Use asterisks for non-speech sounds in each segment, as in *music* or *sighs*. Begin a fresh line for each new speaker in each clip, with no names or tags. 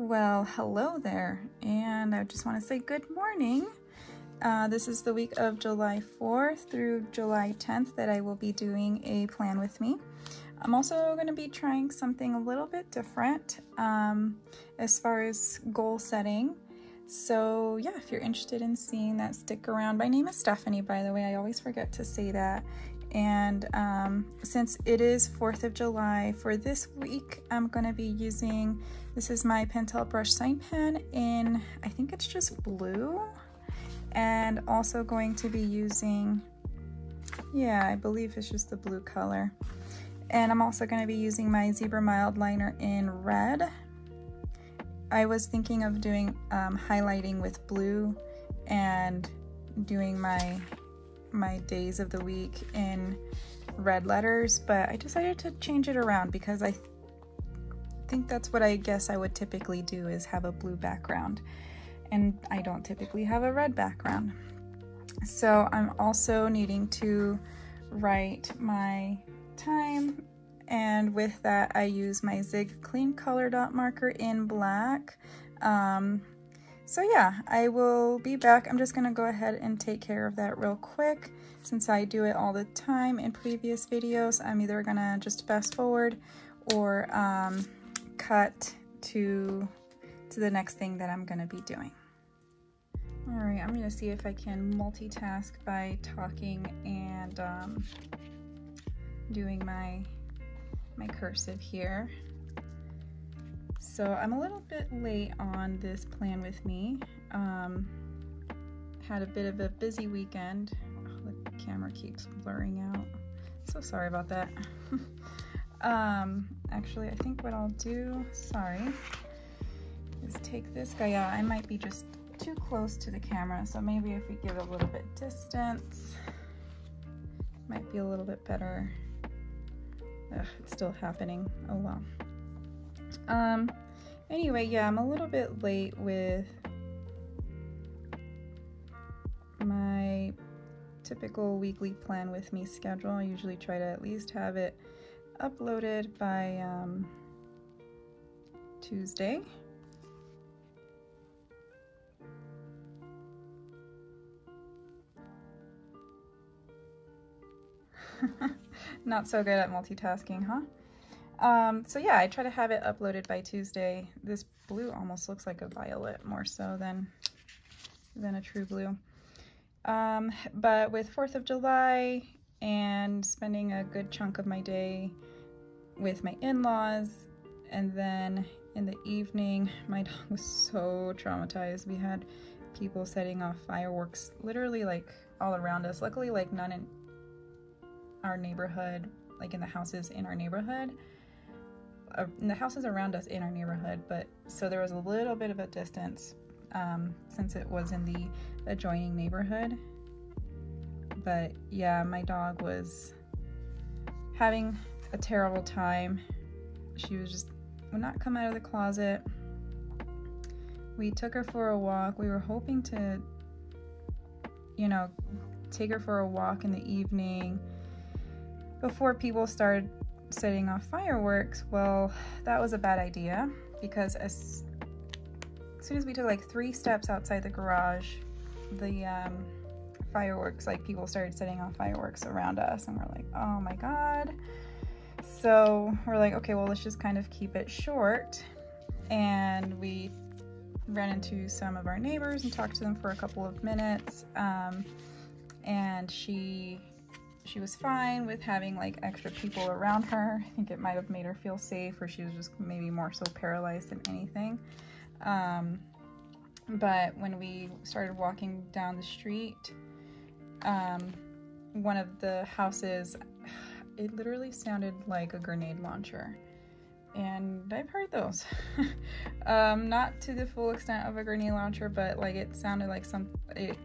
Well, hello there, and I just want to say good morning. Uh, this is the week of July 4th through July 10th that I will be doing a plan with me. I'm also going to be trying something a little bit different um, as far as goal setting. So, yeah, if you're interested in seeing that, stick around. My name is Stephanie, by the way. I always forget to say that. And um, since it is 4th of July, for this week, I'm going to be using this is my Pentel brush sign pen in, I think it's just blue. And also going to be using, yeah, I believe it's just the blue color. And I'm also going to be using my Zebra Mildliner in red. I was thinking of doing um, highlighting with blue and doing my my days of the week in red letters, but I decided to change it around because I think that's what I guess I would typically do is have a blue background and I don't typically have a red background. So I'm also needing to write my time and with that I use my Zig Clean Color Dot marker in black. Um, so yeah, I will be back. I'm just gonna go ahead and take care of that real quick. Since I do it all the time in previous videos, I'm either gonna just fast forward or um, cut to, to the next thing that I'm gonna be doing. All right, I'm gonna see if I can multitask by talking and um, doing my, my cursive here. So I'm a little bit late on this plan with me. Um, had a bit of a busy weekend. Oh, the camera keeps blurring out. So sorry about that. *laughs* um, actually, I think what I'll do, sorry, is take this guy out. I might be just too close to the camera, so maybe if we give a little bit distance, might be a little bit better. Ugh, it's still happening. Oh well. Um, Anyway, yeah, I'm a little bit late with my typical weekly plan with me schedule. I usually try to at least have it uploaded by um, Tuesday. *laughs* Not so good at multitasking, huh? Um, so yeah, I try to have it uploaded by Tuesday. This blue almost looks like a violet more so than, than a true blue. Um, but with 4th of July and spending a good chunk of my day with my in-laws and then in the evening, my dog was so traumatized. We had people setting off fireworks literally like all around us. Luckily, like none in our neighborhood, like in the houses in our neighborhood uh, the houses around us in our neighborhood, but so there was a little bit of a distance um, since it was in the adjoining neighborhood. But yeah, my dog was having a terrible time. She was just would not come out of the closet. We took her for a walk. We were hoping to, you know, take her for a walk in the evening before people started setting off fireworks, well, that was a bad idea because as, as soon as we took like three steps outside the garage, the um, fireworks, like people started setting off fireworks around us, and we're like, oh my god. So we're like, okay, well, let's just kind of keep it short. And we ran into some of our neighbors and talked to them for a couple of minutes. Um, and she she was fine with having like extra people around her. I think it might have made her feel safe or she was just maybe more so paralyzed than anything. Um, but when we started walking down the street, um, one of the houses, it literally sounded like a grenade launcher. And I've heard those. *laughs* um, not to the full extent of a grenade launcher, but like it sounded like some, it,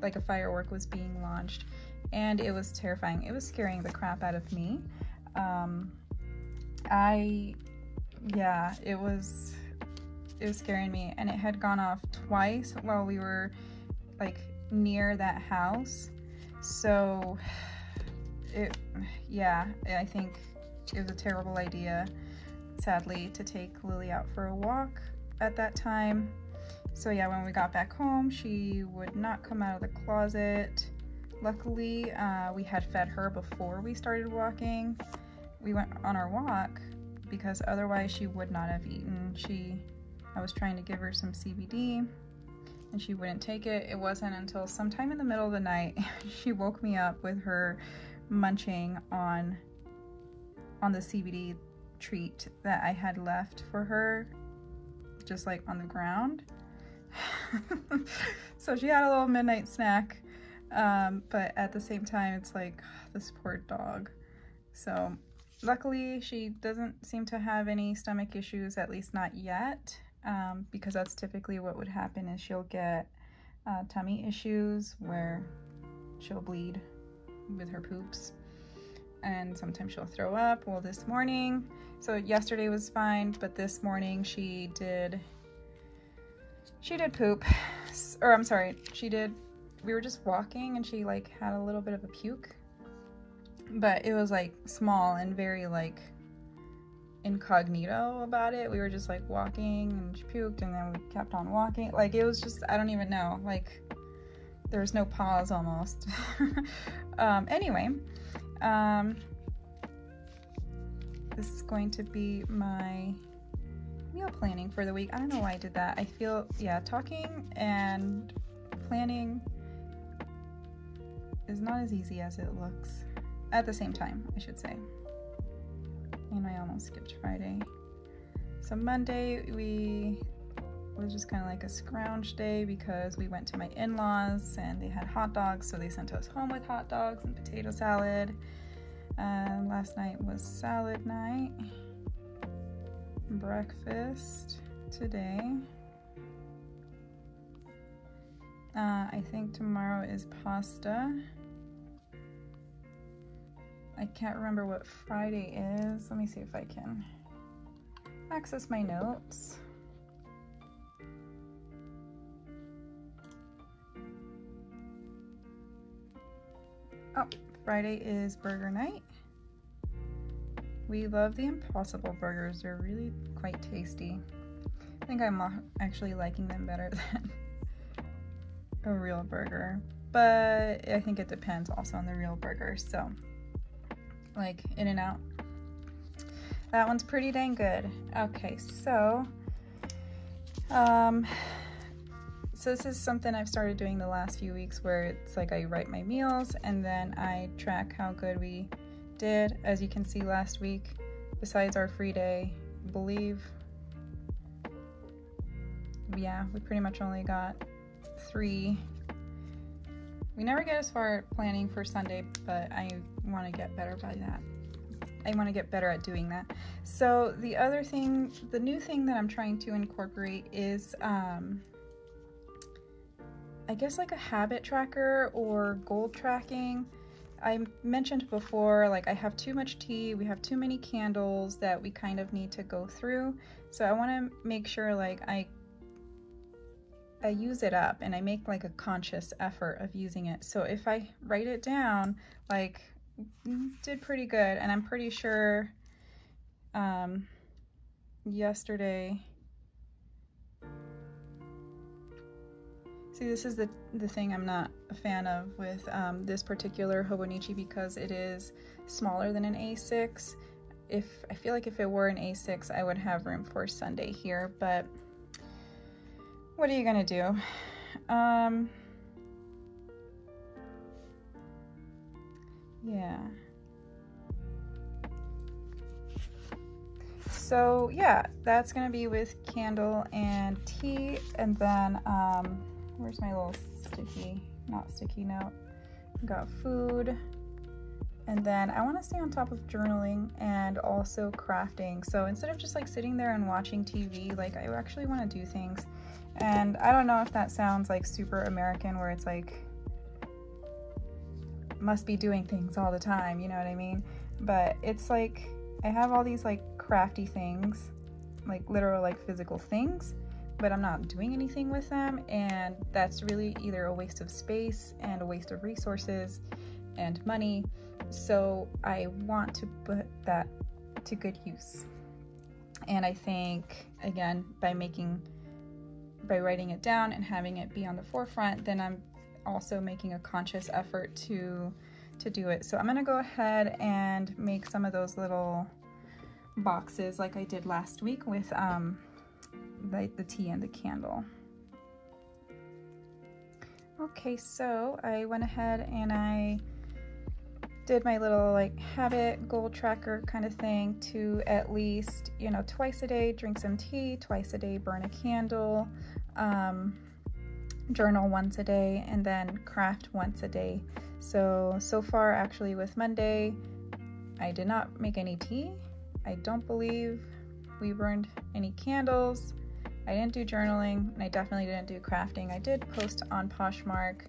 like a firework was being launched and it was terrifying. It was scaring the crap out of me. Um, I, yeah, it was, it was scaring me, and it had gone off twice while we were like near that house. So, it, yeah, I think it was a terrible idea, sadly, to take Lily out for a walk at that time. So yeah, when we got back home, she would not come out of the closet. Luckily, uh, we had fed her before we started walking. We went on our walk because otherwise she would not have eaten. She, I was trying to give her some CBD and she wouldn't take it. It wasn't until sometime in the middle of the night *laughs* she woke me up with her munching on on the CBD treat that I had left for her just like on the ground. *laughs* so she had a little midnight snack um, but at the same time it's like *sighs* this poor dog. So luckily she doesn't seem to have any stomach issues, at least not yet um, because that's typically what would happen is she'll get uh, tummy issues where she'll bleed with her poops and sometimes she'll throw up. Well, this morning, so yesterday was fine, but this morning she did, she did poop, or I'm sorry, she did, we were just walking and she like had a little bit of a puke, but it was like small and very like incognito about it. We were just like walking and she puked and then we kept on walking. Like it was just, I don't even know. Like there was no pause almost. *laughs* um, anyway, um, this is going to be my meal planning for the week. I don't know why I did that. I feel, yeah, talking and planning is not as easy as it looks. At the same time, I should say and I almost skipped Friday. So Monday we was just kind of like a scrounge day because we went to my in-laws and they had hot dogs so they sent us home with hot dogs and potato salad and last night was salad night breakfast today uh, I think tomorrow is pasta I can't remember what Friday is. Let me see if I can access my notes. Oh, Friday is burger night. We love the Impossible burgers. They're really quite tasty. I think I'm actually liking them better *laughs* than a real burger. But I think it depends also on the real burger. So like in and out. That one's pretty dang good. Okay, so, um, so this is something I've started doing the last few weeks where it's like I write my meals and then I track how good we did. As you can see last week, besides our free day, I believe, yeah, we pretty much only got three we never get as far planning for Sunday, but I want to get better by that. I want to get better at doing that. So the other thing, the new thing that I'm trying to incorporate is, um, I guess like a habit tracker or goal tracking. I mentioned before, like I have too much tea, we have too many candles that we kind of need to go through. So I want to make sure like I I use it up and I make like a conscious effort of using it. So if I write it down, like did pretty good and I'm pretty sure um, yesterday See, this is the, the thing I'm not a fan of with um, this particular Hobonichi because it is smaller than an A6. If I feel like if it were an A6, I would have room for Sunday here, but what are you gonna do? Um, yeah. So yeah, that's gonna be with candle and tea, and then um, where's my little sticky, not sticky note? Got food, and then I want to stay on top of journaling and also crafting. So instead of just like sitting there and watching TV, like I actually want to do things. And I don't know if that sounds like super American where it's like, must be doing things all the time, you know what I mean? But it's like, I have all these like crafty things, like literal like physical things, but I'm not doing anything with them. And that's really either a waste of space and a waste of resources and money. So I want to put that to good use. And I think, again, by making, by writing it down and having it be on the forefront, then I'm also making a conscious effort to, to do it. So I'm gonna go ahead and make some of those little boxes like I did last week with um, the, the tea and the candle. Okay, so I went ahead and I did my little like habit goal tracker kind of thing to at least, you know, twice a day drink some tea, twice a day burn a candle, um, journal once a day, and then craft once a day. So, so far actually with Monday, I did not make any tea. I don't believe we burned any candles. I didn't do journaling, and I definitely didn't do crafting. I did post on Poshmark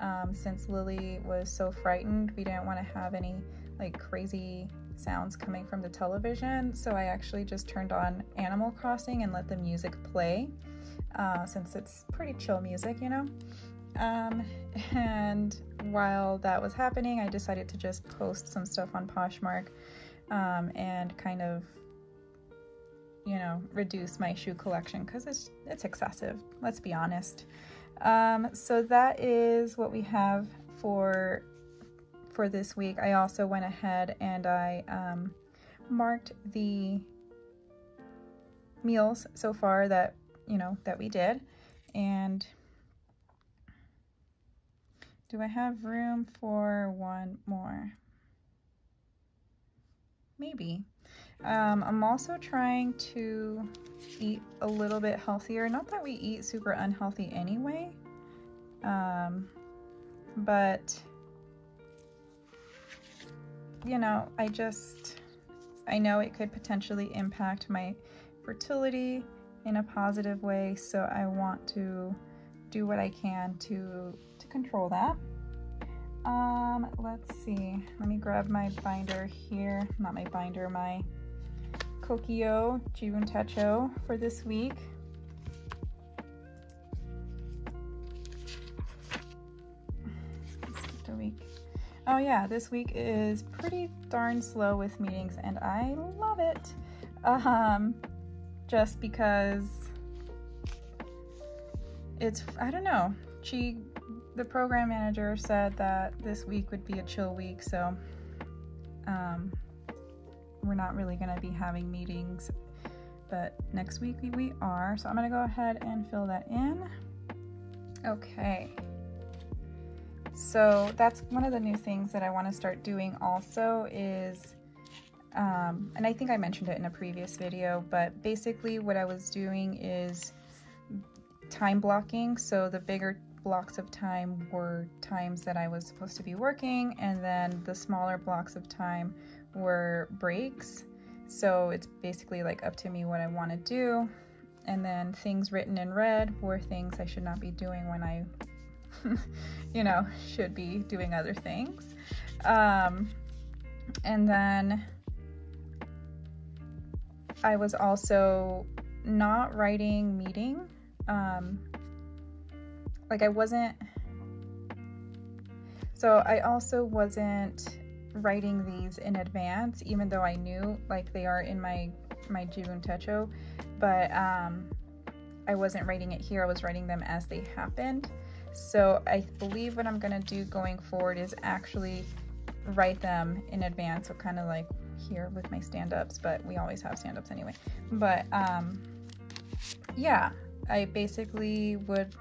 um, since Lily was so frightened. We didn't want to have any like crazy sounds coming from the television, so I actually just turned on Animal Crossing and let the music play uh, since it's pretty chill music, you know. Um, *laughs* and while that was happening, I decided to just post some stuff on Poshmark um, and kind of you know, reduce my shoe collection because it's, it's excessive, let's be honest. Um, so that is what we have for, for this week. I also went ahead and I um, marked the meals so far that, you know, that we did. And do I have room for one more? Maybe. Um, I'm also trying to eat a little bit healthier. Not that we eat super unhealthy anyway, um, but you know, I just, I know it could potentially impact my fertility in a positive way, so I want to do what I can to, to control that. Um, let's see. Let me grab my binder here. Not my binder, my Kokuyo Jibun Techo for this week. Skipped a week. Oh yeah, this week is pretty darn slow with meetings and I love it. Um, just because it's, I don't know, she the program manager said that this week would be a chill week, so um, we're not really going to be having meetings, but next week we are. So I'm going to go ahead and fill that in. Okay. So that's one of the new things that I want to start doing also is, um, and I think I mentioned it in a previous video, but basically what I was doing is time blocking. So the bigger blocks of time were times that I was supposed to be working, and then the smaller blocks of time were breaks. So it's basically like up to me what I want to do. And then things written in red were things I should not be doing when I, *laughs* you know, should be doing other things. Um, and then I was also not writing meeting um, like I wasn't so I also wasn't writing these in advance even though I knew like they are in my my Jibun Techo but um I wasn't writing it here I was writing them as they happened. So I believe what I'm gonna do going forward is actually write them in advance so kind of like here with my stand-ups but we always have stand-ups anyway. But um yeah I basically would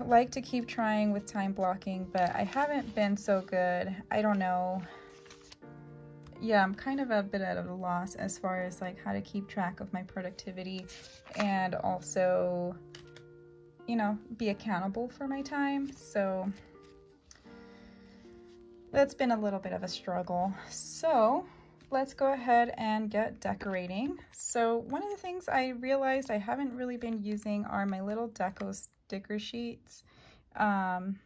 like to keep trying with time blocking, but I haven't been so good. I don't know. Yeah, I'm kind of a bit at a loss as far as like how to keep track of my productivity and also, you know, be accountable for my time. So that's been a little bit of a struggle. So let's go ahead and get decorating. So one of the things I realized I haven't really been using are my little deco sticker sheets um,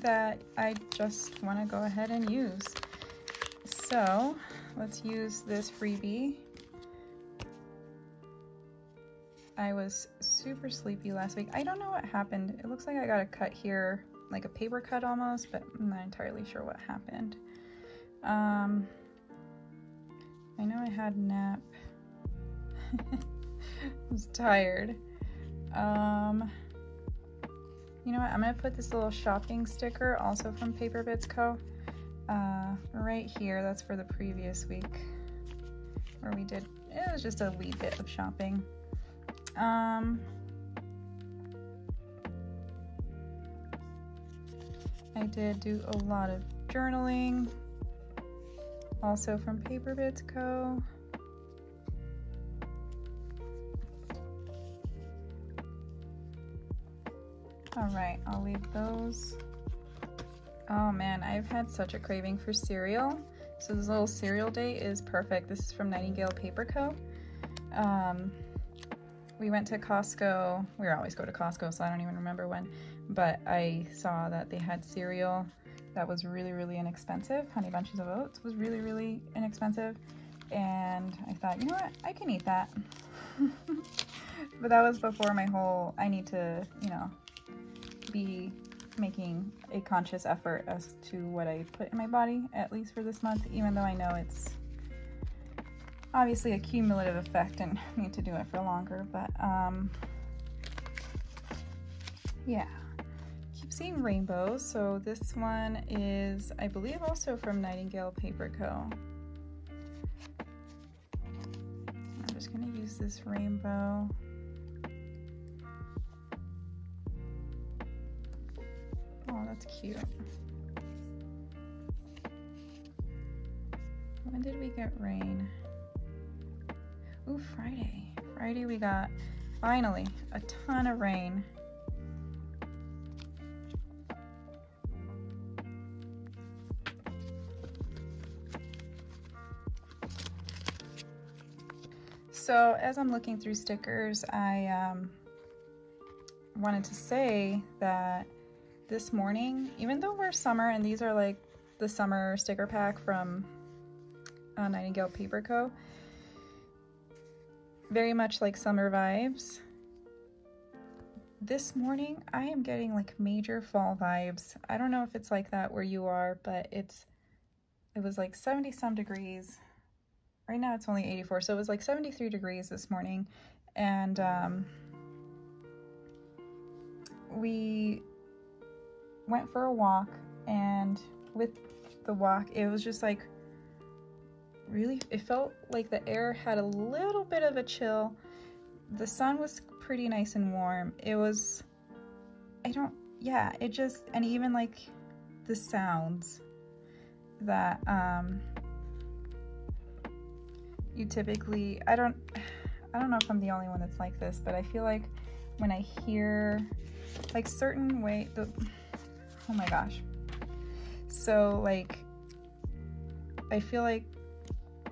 that I just want to go ahead and use. So let's use this freebie. I was super sleepy last week. I don't know what happened. It looks like I got a cut here, like a paper cut almost, but I'm not entirely sure what happened. Um, I know I had nap. *laughs* *laughs* Was tired. Um, you know what? I'm gonna put this little shopping sticker also from Paper Bits Co. Uh, right here. That's for the previous week where we did. It was just a wee bit of shopping. Um, I did do a lot of journaling, also from Paper Bits Co. All right, I'll leave those. Oh man, I've had such a craving for cereal. So this little cereal day is perfect. This is from Nightingale Paper Co. Um, we went to Costco. We always go to Costco, so I don't even remember when. But I saw that they had cereal that was really, really inexpensive. Honey Bunches of Oats was really, really inexpensive. And I thought, you know what? I can eat that. *laughs* but that was before my whole, I need to, you know, be making a conscious effort as to what I put in my body, at least for this month, even though I know it's obviously a cumulative effect and *laughs* need to do it for longer, but um, yeah. Keep seeing rainbows. So this one is, I believe, also from Nightingale Paper Co. I'm just gonna use this rainbow. Oh, that's cute. When did we get rain? Ooh, Friday. Friday we got, finally, a ton of rain. So as I'm looking through stickers, I um, wanted to say that this morning, even though we're summer and these are like the summer sticker pack from uh, Nightingale Paper Co., very much like summer vibes. This morning, I am getting like major fall vibes. I don't know if it's like that where you are, but it's, it was like 70 some degrees. Right now it's only 84, so it was like 73 degrees this morning. And um, we went for a walk and with the walk, it was just like really, it felt like the air had a little bit of a chill. The sun was pretty nice and warm. It was, I don't, yeah, it just, and even like the sounds that um, you typically, I don't, I don't know if I'm the only one that's like this, but I feel like when I hear like certain way, the, oh my gosh. So like, I feel like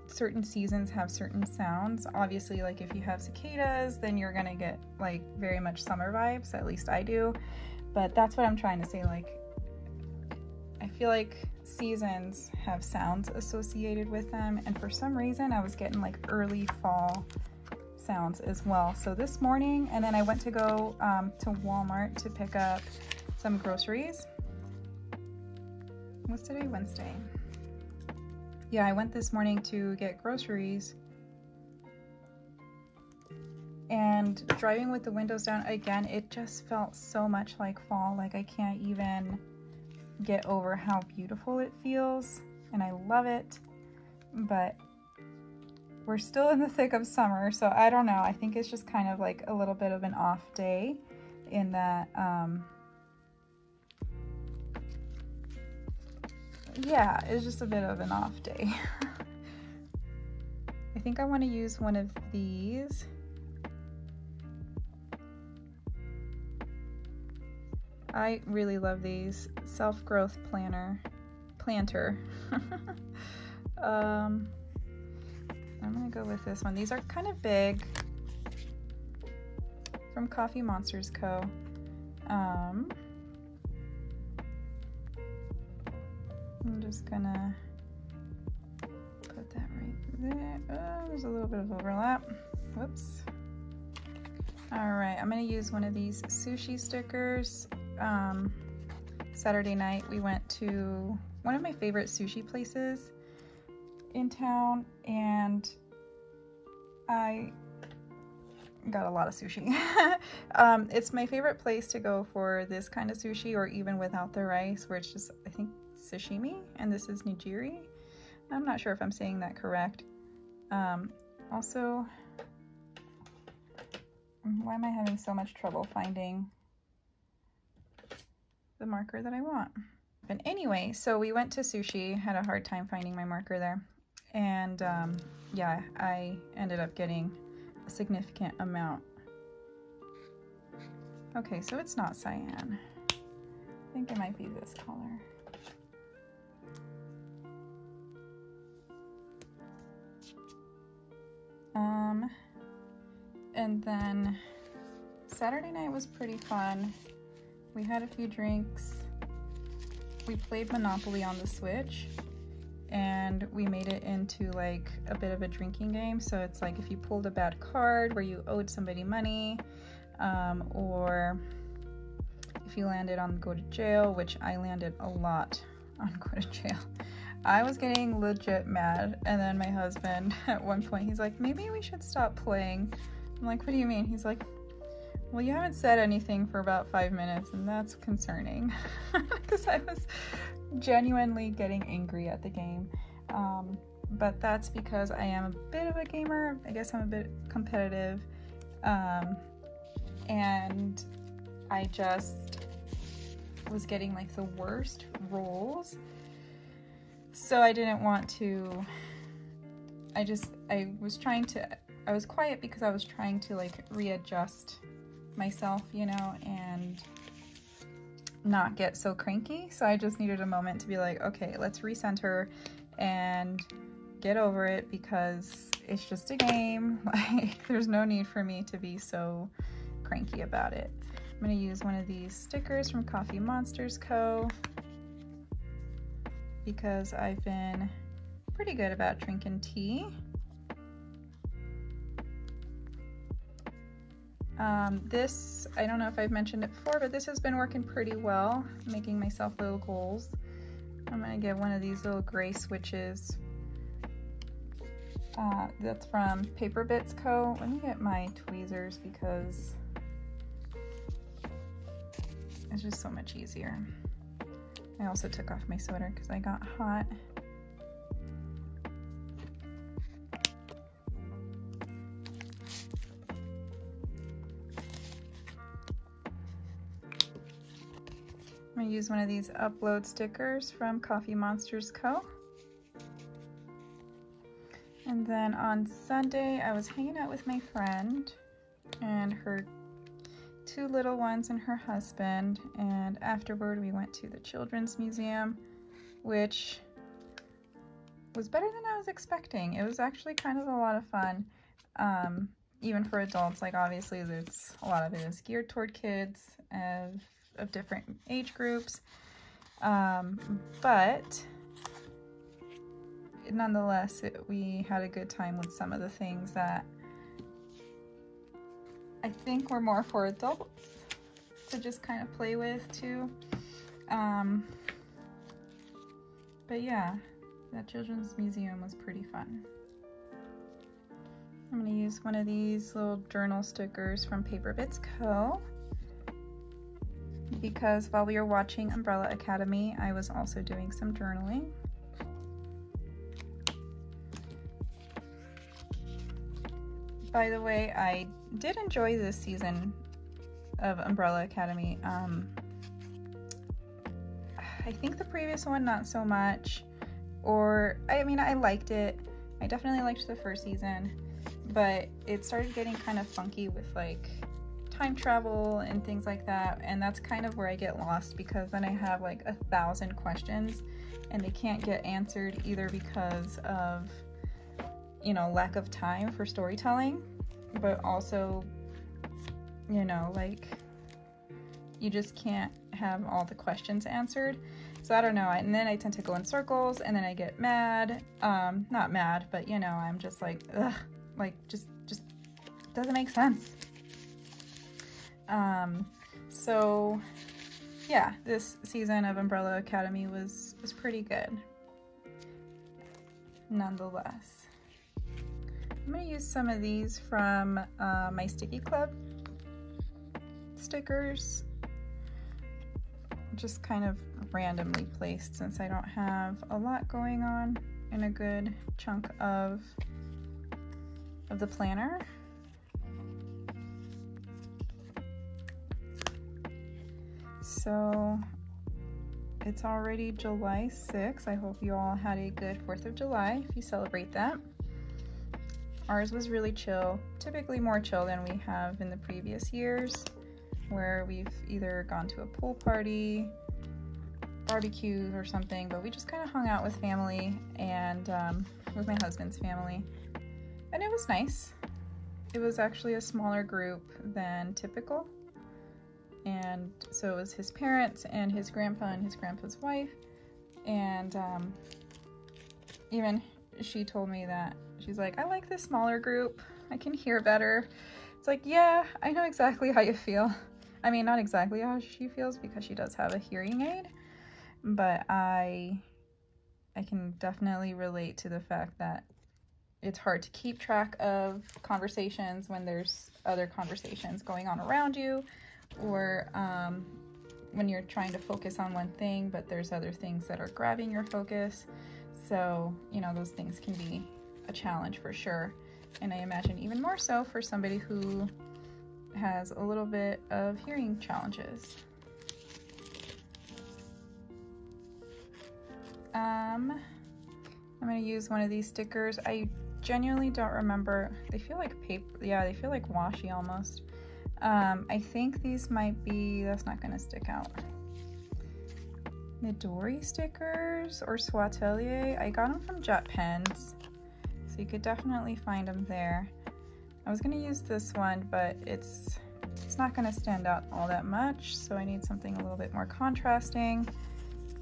certain seasons have certain sounds. Obviously, like if you have cicadas, then you're gonna get like very much summer vibes, at least I do. But that's what I'm trying to say. Like, I feel like seasons have sounds associated with them, and for some reason, I was getting like early fall sounds as well. So this morning, and then I went to go um, to Walmart to pick up some groceries. What's today? Wednesday yeah, I went this morning to get groceries and driving with the windows down again, it just felt so much like fall. Like I can't even get over how beautiful it feels and I love it. But we're still in the thick of summer, so I don't know. I think it's just kind of like a little bit of an off day in that um, yeah, it's just a bit of an off day. *laughs* I think I want to use one of these. I really love these self-growth planner planter. *laughs* um, I'm gonna go with this one. These are kind of big from Coffee Monsters Co. Um, I'm just gonna put that right there. Oh, there's a little bit of overlap. Whoops. All right, I'm gonna use one of these sushi stickers. Um, Saturday night, we went to one of my favorite sushi places in town and I got a lot of sushi. *laughs* um, it's my favorite place to go for this kind of sushi or even without the rice where it's just, I think, sashimi and this is nigiri. I'm not sure if I'm saying that correct. Um, also, why am I having so much trouble finding the marker that I want? But anyway, so we went to sushi, had a hard time finding my marker there. And um, yeah, I ended up getting a significant amount. Okay, so it's not cyan. I think it might be this color. And then Saturday night was pretty fun. We had a few drinks. We played Monopoly on the Switch and we made it into like a bit of a drinking game. So it's like if you pulled a bad card where you owed somebody money, um, or if you landed on go to jail, which I landed a lot *laughs* on go to jail. I was getting legit mad, and then my husband *laughs* at one point he's like, maybe we should stop playing. I'm like, what do you mean? He's like, well, you haven't said anything for about five minutes, and that's concerning *laughs* because I was genuinely getting angry at the game. Um, but that's because I am a bit of a gamer. I guess I'm a bit competitive. Um, and I just was getting like the worst rolls. So I didn't want to, I just, I was trying to, I was quiet because I was trying to like readjust myself, you know, and not get so cranky. So I just needed a moment to be like, okay, let's recenter and get over it because it's just a game. *laughs* Like there's no need for me to be so cranky about it. I'm gonna use one of these stickers from Coffee Monsters Co. because I've been pretty good about drinking tea. Um, this, I don't know if I've mentioned it before, but this has been working pretty well, making myself little goals. I'm gonna get one of these little gray switches. Uh, that's from Paper Bits Co. Let me get my tweezers because it's just so much easier. I also took off my sweater because I got hot. Use one of these upload stickers from Coffee Monsters Co. And then on Sunday, I was hanging out with my friend and her two little ones and her husband. And afterward, we went to the Children's Museum, which was better than I was expecting. It was actually kind of a lot of fun, um, even for adults. Like, obviously, there's a lot of it is geared toward kids. And of different age groups. Um, but nonetheless, it, we had a good time with some of the things that I think were more for adults to just kind of play with too. Um, but yeah, that children's museum was pretty fun. I'm going to use one of these little journal stickers from Paper Bits Co because while we were watching Umbrella Academy, I was also doing some journaling. By the way, I did enjoy this season of Umbrella Academy. Um, I think the previous one, not so much. Or, I mean, I liked it. I definitely liked the first season, but it started getting kind of funky with like time travel and things like that. And that's kind of where I get lost because then I have like a thousand questions and they can't get answered either because of, you know, lack of time for storytelling, but also, you know, like you just can't have all the questions answered. So I don't know. And then I tend to go in circles and then I get mad. Um, not mad, but you know, I'm just like, ugh, like just, just doesn't make sense. Um, so yeah, this season of Umbrella Academy was, was pretty good. nonetheless. I'm to use some of these from uh, my Sticky Club stickers, just kind of randomly placed since I don't have a lot going on in a good chunk of, of the planner. So it's already July 6th. I hope you all had a good 4th of July if you celebrate that. Ours was really chill, typically more chill than we have in the previous years, where we've either gone to a pool party, barbecue or something, but we just kind of hung out with family and um, with my husband's family. And it was nice. It was actually a smaller group than typical and so it was his parents and his grandpa and his grandpa's wife. And um, even she told me that she's like i like this smaller group. I can hear better. It's like yeah i know exactly how you feel. I mean not exactly how she feels because she does have a hearing aid but i i can definitely relate to the fact that it's hard to keep track of conversations when there's other conversations going on around you or um, when you're trying to focus on one thing, but there's other things that are grabbing your focus. So, you know, those things can be a challenge for sure. And I imagine even more so for somebody who has a little bit of hearing challenges. Um, I'm going to use one of these stickers. I genuinely don't remember. They feel like paper. Yeah, they feel like washi almost. Um, I think these might be, that's not gonna stick out. Midori stickers or Suatelier. I got them from JetPens, so you could definitely find them there. I was gonna use this one, but it's it's not gonna stand out all that much, so I need something a little bit more contrasting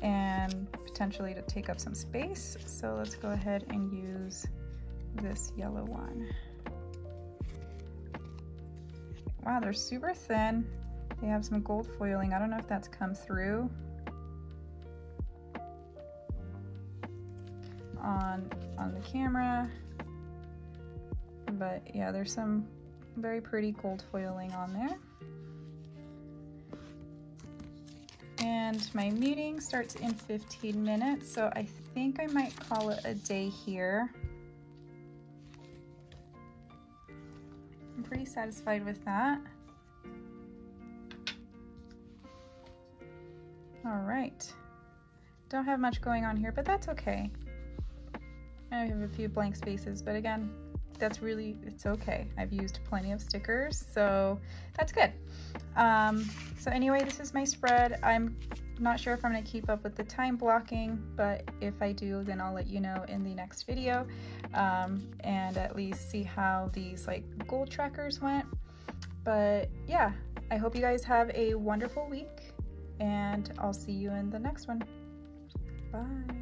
and potentially to take up some space. So let's go ahead and use this yellow one. Wow, they're super thin. They have some gold foiling. I don't know if that's come through on, on the camera. But yeah, there's some very pretty gold foiling on there. And my meeting starts in 15 minutes, so I think I might call it a day here. I'm pretty satisfied with that. All right. Don't have much going on here, but that's okay. I have a few blank spaces, but again, that's really, it's okay. I've used plenty of stickers, so that's good. Um, so anyway, this is my spread. I'm not sure if I'm gonna keep up with the time blocking, but if I do, then I'll let you know in the next video um, and at least see how these like goal trackers went. But yeah, I hope you guys have a wonderful week and I'll see you in the next one. Bye.